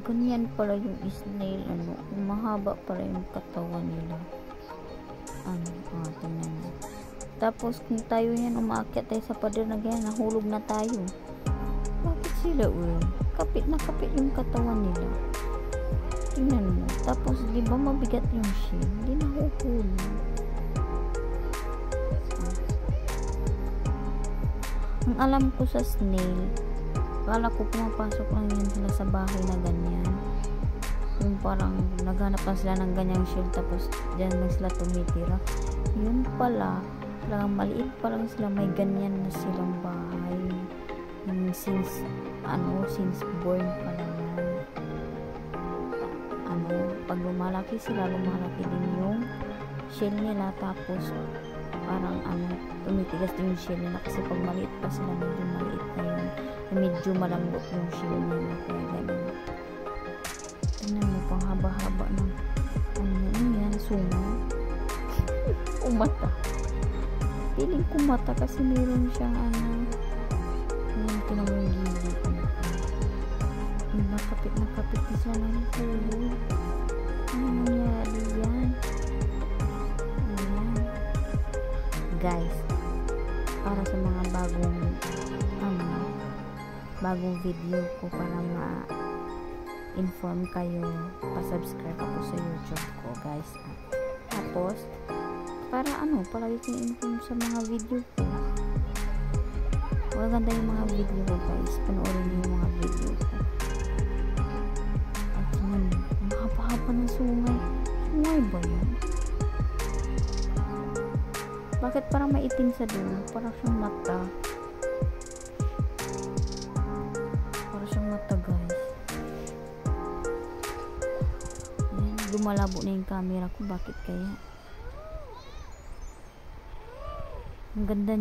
ganyan pala yung snail ano mahaba pala yung katawan nila. Ano ah, tingnan mo. Tapos kung tayo yan umaakyat tayo sa pader na ganyan nahulog na tayo. Bakit sila uy? Kapit na kapit yung katawan nila. Tingnan mo. Tapos di ba mabigat yung shell hindi nahuhulog. Ang alam ko sa snail Kala ko pumapasok lang yan sila sa bahay na ganyan. Yung parang naghanap lang sila ng ganyang shell tapos dyan lang sila tumitira. Yun pala, talagang maliit pa lang sila may ganyan na silang bahay. Yung since, ano, since born pa lang. Ano, pag lumalaki sila, lumalaki din yung shell nila tapos parang ano, tumitigas din yung shell nila kasi pag maliit pa sila, medyo maliit medyo malambot yung shell nila kaya ganun. Tingnan mo pang haba-haba ng ano yan sumo umata. Piling kumata kasi meron siyang ano. Yun tinan mo yung gilid. Nakapit na kapit na siya ng tulo ano nangyari yan? Ayan. Guys para sa mga bagong bagong video ko para ma-inform kayo pa-subscribe ako sa youtube ko guys. Tapos para ano palagi kong inform sa mga video ko. Maganda yung mga video ko guys. Panoorin niyo yung mga video ko. At yun mahaba-haba ng sungay. Sungay ba yun? Bakit parang maitim sa dulo? Parang siyang mata lumalabo na yung camera ko bakit kaya. Ang ganda